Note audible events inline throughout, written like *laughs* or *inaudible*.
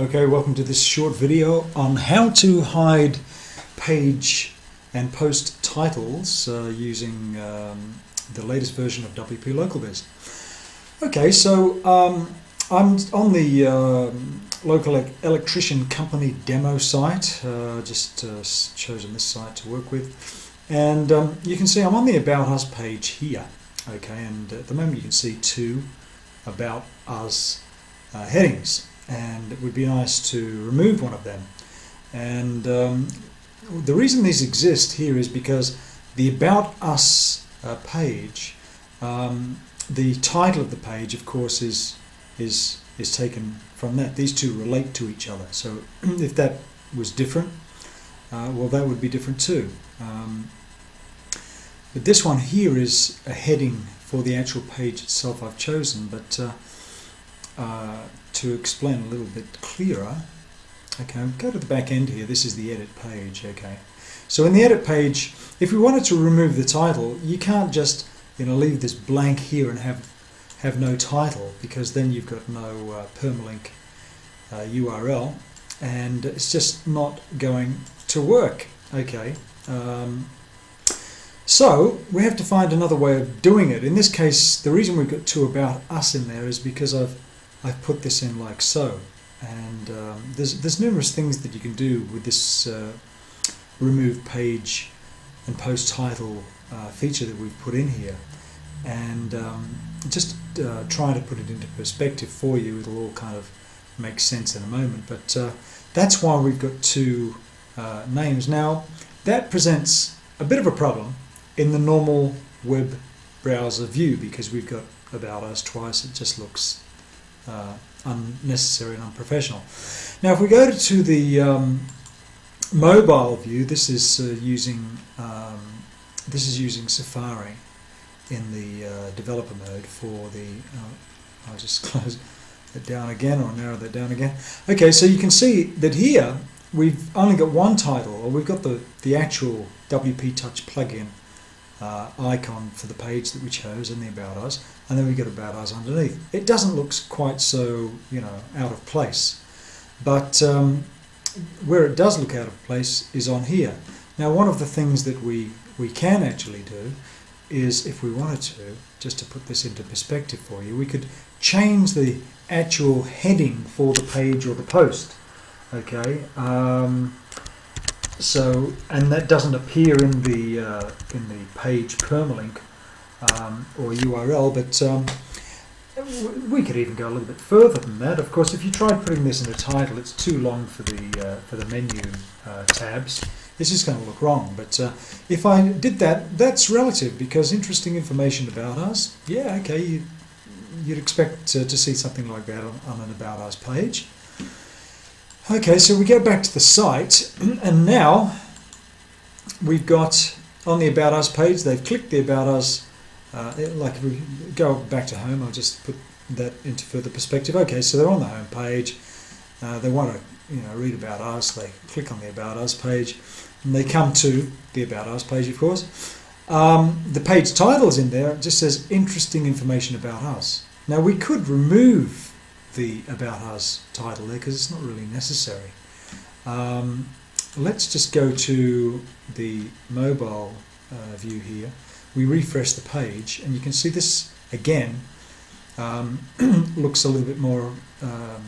Okay, welcome to this short video on how to hide page and post titles uh, using um, the latest version of WP LocalBiz. Okay, so um, I'm on the um local electrician company demo site, uh, just uh, chosen this site to work with, and um, you can see I'm on the About Us page here. Okay, and at the moment you can see two About Us uh, headings and it would be nice to remove one of them. And um, the reason these exist here is because the About Us uh, page, um, the title of the page, of course, is is is taken from that. These two relate to each other. So *clears throat* if that was different, uh, well, that would be different too. Um, but this one here is a heading for the actual page itself I've chosen, but uh, to explain a little bit clearer, okay, go to the back end here. This is the edit page, okay. So in the edit page, if we wanted to remove the title, you can't just you know leave this blank here and have have no title because then you've got no uh, permalink uh, URL and it's just not going to work. Okay. Um, so we have to find another way of doing it. In this case, the reason we've got two about us in there is because I've I've put this in like so. And um, there's, there's numerous things that you can do with this uh, remove page and post title uh, feature that we've put in here. And um, just uh, trying to put it into perspective for you, it'll all kind of make sense in a moment. But uh, that's why we've got two uh, names. Now, that presents a bit of a problem in the normal web browser view because we've got about us twice. It just looks uh, unnecessary and unprofessional. Now, if we go to the um, mobile view, this is uh, using um, this is using Safari in the uh, developer mode for the. Uh, I'll just *laughs* close it down again or narrow that down again. Okay, so you can see that here we've only got one title, or we've got the the actual WP Touch plugin uh, icon for the page that we chose in the About Us, and then we get About Us underneath. It doesn't look quite so, you know, out of place, but um, where it does look out of place is on here. Now, one of the things that we, we can actually do is, if we wanted to, just to put this into perspective for you, we could change the actual heading for the page or the post. Okay. Um, so, and that doesn't appear in the uh, in the page permalink um, or URL, but um, we could even go a little bit further than that. Of course, if you tried putting this in a title, it's too long for the uh, for the menu uh, tabs. It's just going to look wrong. But uh, if I did that, that's relative because interesting information about us. Yeah, okay, you, would expect to, to see something like that on, on an about us page. Okay, so we go back to the site, *clears throat* and now we've got on the About Us page, they've clicked the About Us. Uh, like if we go back to home, I'll just put that into further perspective. Okay, so they're on the home page. Uh, they want to, you know, read about us. They click on the About Us page, and they come to the About Us page, of course. Um, the page title is in there. It just says interesting information about us. Now we could remove the About Us title there because it's not really necessary. Um, let's just go to the mobile uh, view here. We refresh the page and you can see this again um, *clears throat* looks a little bit more um,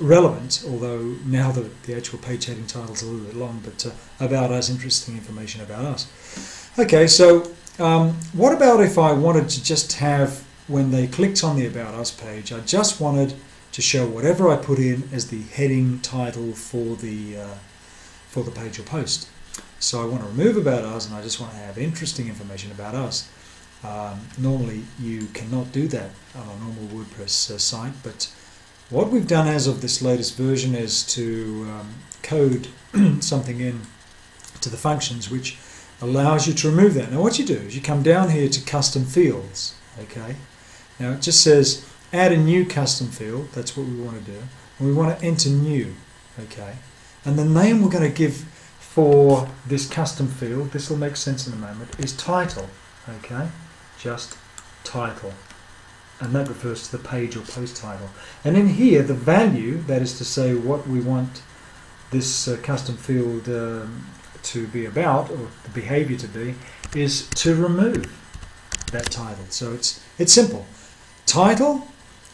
relevant, although now the, the actual page heading title is a little bit long, but uh, about us, interesting information about us. Okay, so um, what about if I wanted to just have, when they clicked on the About Us page, I just wanted to show whatever I put in as the heading title for the uh, for the page or post. So I want to remove about us and I just want to have interesting information about us. Um, normally you cannot do that on a normal WordPress uh, site, but what we've done as of this latest version is to um, code *clears throat* something in to the functions which allows you to remove that. Now what you do is you come down here to custom fields, okay? Now it just says add a new custom field, that's what we want to do, and we want to enter new, okay? And the name we're going to give for this custom field, this will make sense in a moment, is title, okay? Just title. and that refers to the page or post title. And in here, the value, that is to say what we want this uh, custom field um, to be about, or the behavior to be, is to remove that title. So it's, it's simple. Title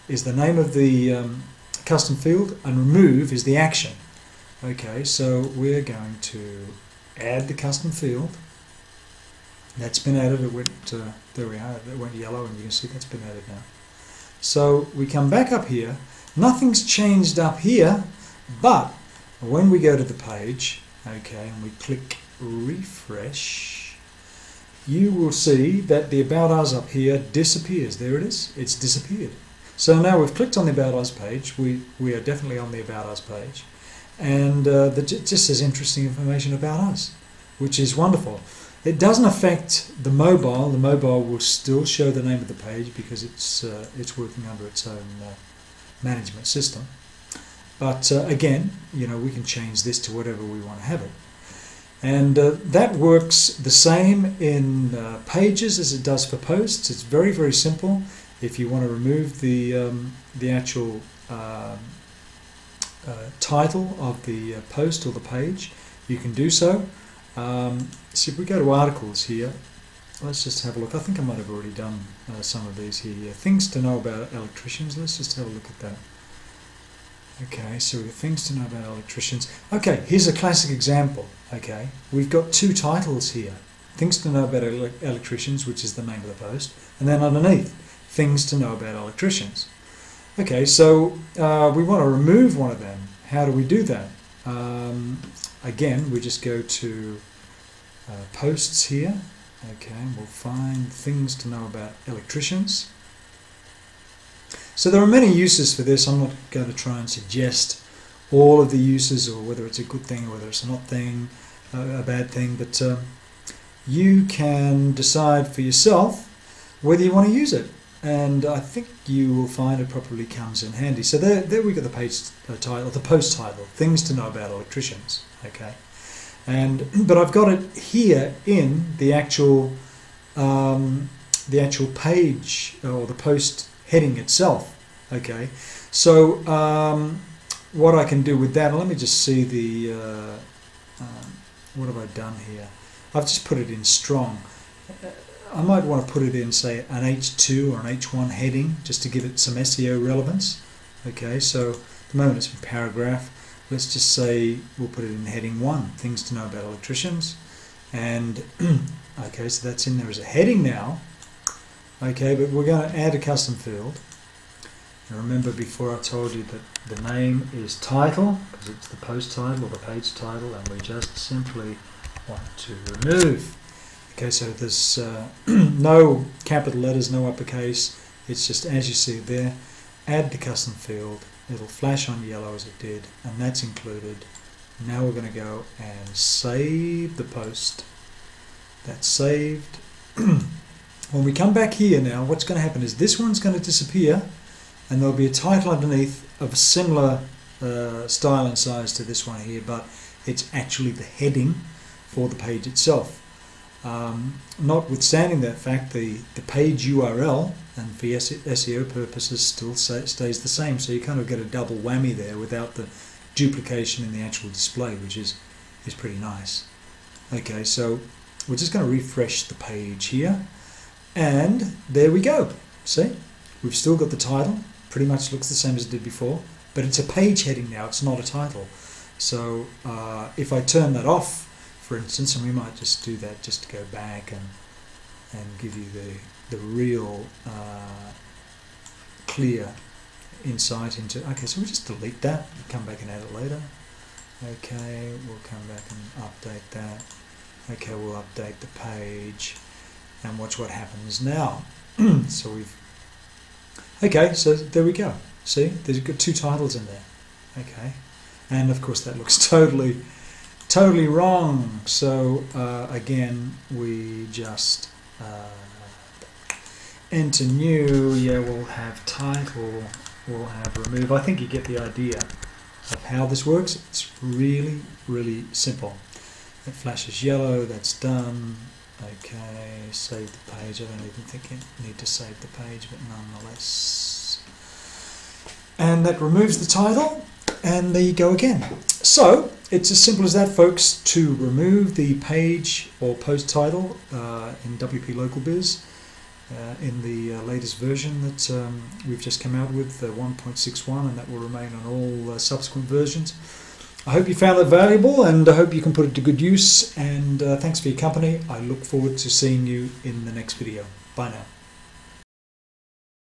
is the name of the um, custom field, and remove is the action. Okay, so we're going to add the custom field. That's been added. It went, uh, there we are. It went yellow, and you can see that's been added now. So we come back up here. Nothing's changed up here, but when we go to the page, okay, and we click refresh, you will see that the About Us up here disappears. There it is. It's disappeared. So now we've clicked on the About Us page. We, we are definitely on the About Us page. And uh, the, just says interesting information about us, which is wonderful. It doesn't affect the mobile. The mobile will still show the name of the page because it's uh, it's working under its own uh, management system. But uh, again, you know, we can change this to whatever we want to have it. And uh, that works the same in uh, pages as it does for posts. It's very, very simple. If you want to remove the, um, the actual um, uh, title of the post or the page, you can do so. Um, so if we go to articles here, let's just have a look. I think I might have already done uh, some of these here. Things to know about electricians. Let's just have a look at that. Okay, so things to know about electricians. Okay, here's a classic example. Okay, we've got two titles here. Things to know about ele electricians, which is the name of the post, and then underneath, things to know about electricians. Okay, so uh, we want to remove one of them. How do we do that? Um, again, we just go to uh, posts here. Okay, we'll find things to know about electricians. So there are many uses for this. I'm not going to try and suggest all of the uses or whether it's a good thing or whether it's a not thing, uh, a bad thing, but um, you can decide for yourself whether you want to use it. And I think you will find it probably comes in handy. So there, there we got the page uh, title, the post title, things to know about electricians. Okay, and but I've got it here in the actual um, the actual page or the post heading itself. Okay, so um, what I can do with that, let me just see the, uh, um, what have I done here? I've just put it in strong. I might want to put it in, say, an H2 or an H1 heading, just to give it some SEO relevance. Okay, so at the moment it's in paragraph. Let's just say we'll put it in heading 1, things to know about electricians. And, *clears throat* okay, so that's in there as a heading now. Okay, but we're going to add a custom field. Now remember before I told you that the name is title, because it's the post title or the page title, and we just simply want to remove. Okay, so there's uh, *clears throat* no capital letters, no uppercase, it's just as you see there, add the custom field, it'll flash on yellow as it did, and that's included. Now we're going to go and save the post. That's saved. *clears throat* When we come back here now, what's going to happen is this one's going to disappear and there'll be a title underneath of a similar uh, style and size to this one here, but it's actually the heading for the page itself. Um, notwithstanding that fact, the, the page URL and for SEO purposes still stays the same, so you kind of get a double whammy there without the duplication in the actual display, which is, is pretty nice. Okay, so we're just going to refresh the page here and there we go. See, we've still got the title. Pretty much looks the same as it did before, but it's a page heading now. It's not a title. So uh, if I turn that off, for instance, and we might just do that just to go back and and give you the the real uh, clear insight into. Okay, so we just delete that. Come back and add it later. Okay, we'll come back and update that. Okay, we'll update the page and watch what happens now. *clears throat* so we've okay, so there we go. See, there's got two titles in there. Okay, and of course that looks *laughs* totally, totally wrong. So uh, again, we just uh, enter new. Yeah, we'll have title. We'll have remove. I think you get the idea of how this works. It's really, really simple. It flashes yellow. That's done Okay, save the page. I don't even think you need to save the page, but nonetheless. And that removes the title, and there you go again. So, it's as simple as that, folks, to remove the page or post title uh, in WP Local Biz uh, in the uh, latest version that um, we've just come out with, uh, 1.61, and that will remain on all uh, subsequent versions. I hope you found that valuable and I hope you can put it to good use. And uh, thanks for your company. I look forward to seeing you in the next video. Bye now.